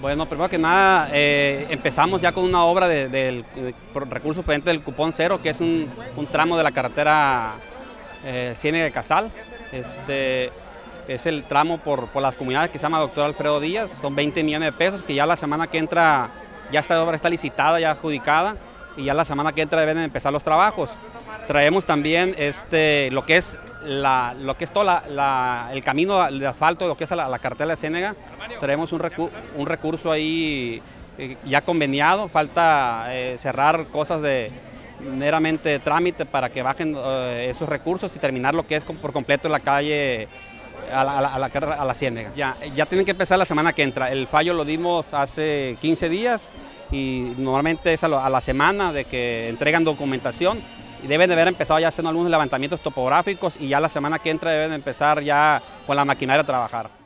Bueno, primero que nada, eh, empezamos ya con una obra del de, recurso pendiente del cupón cero, que es un, tramo de la carretera eh, de Casal. Este, es el tramo por, las comunidades que se llama Doctor Alfredo Díaz, son 20 millones de pesos, que ya la semana que entra, ya esta obra está licitada, ya adjudicada, y ya la semana que entra deben empezar los trabajos. Traemos también este, lo que es lo que es todo el camino de asfalto, lo que es la, la cartela de Ciénega, traemos un, un recurso ahí eh, ya conveniado, falta eh, cerrar cosas de meramente trámite para que bajen eh, esos recursos y terminar lo que es por completo la calle a la, a a la Ciénega. Ya, ya tienen que empezar la semana que entra. El fallo lo dimos hace 15 días y normalmente es a, la semana de que entregan documentación y deben de haber empezado ya haciendo algunos levantamientos topográficos y ya la semana que entra deben empezar ya con la maquinaria a trabajar.